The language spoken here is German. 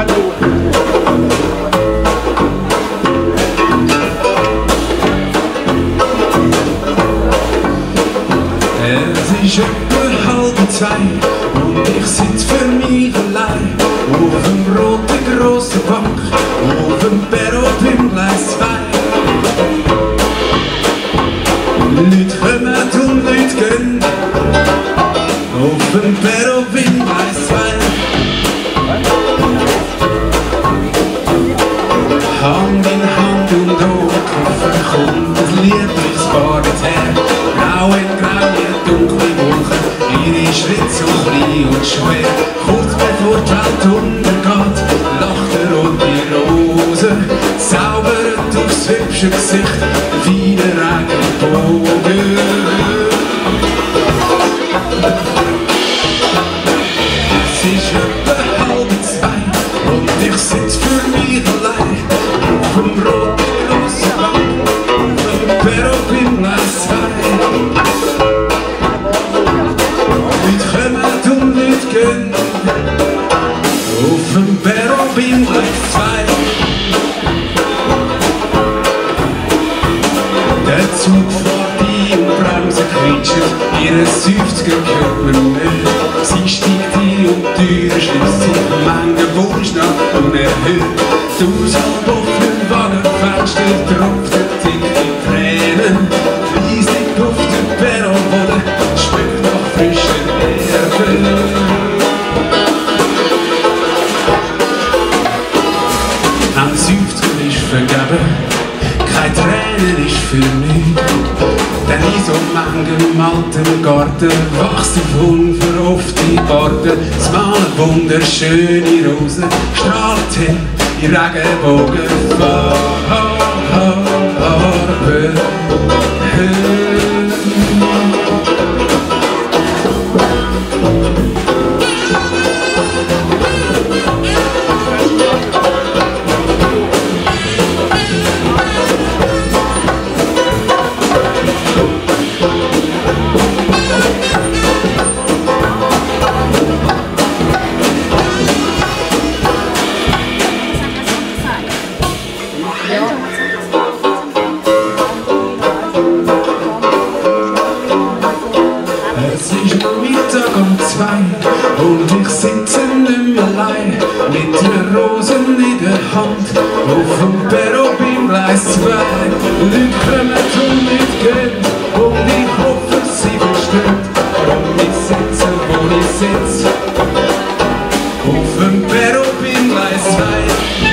Kanonen. Es ist etwa halb zwei und ich sitze für mich allein auf dem roten grossen Bank, auf dem Perro beim Gleis 2. Leute kommen und Leute gehen, auf dem Perro beim Gleis 2. das Lied durchs Badeteer. Grau in grau, die dunkle Wolken, ihre Schritte so klein und schwer. Kurz bevor die Welt untergeht, lacht er und die Rose zaubert aufs hübsche Gesicht wie der Regenbogen. Zug ein und Bremsen quietschen, ihre Seufzer hören nicht. Sie steigt ein und die Türe schließt sich, Menge Wunsch nach unerhört. Tausend offenen Wagenfenster tropft der Tick in Tränen. Riesig auf dem Perronboden, schmeckt nach frischer Erde. Ein Seufzer ist vergeben, keine Tränen ist für mich. Denn in so manchem alten Garten wachsen unverhoffte Arten. Es malen wunderschöne Rosen, strahlt hin in Regenbogenfarben. Gleis 2 liegt Vermeldung mit Geld und die Offensive stimmt und ich sitze, wo ich sitze. Rufen Perobin Gleis 2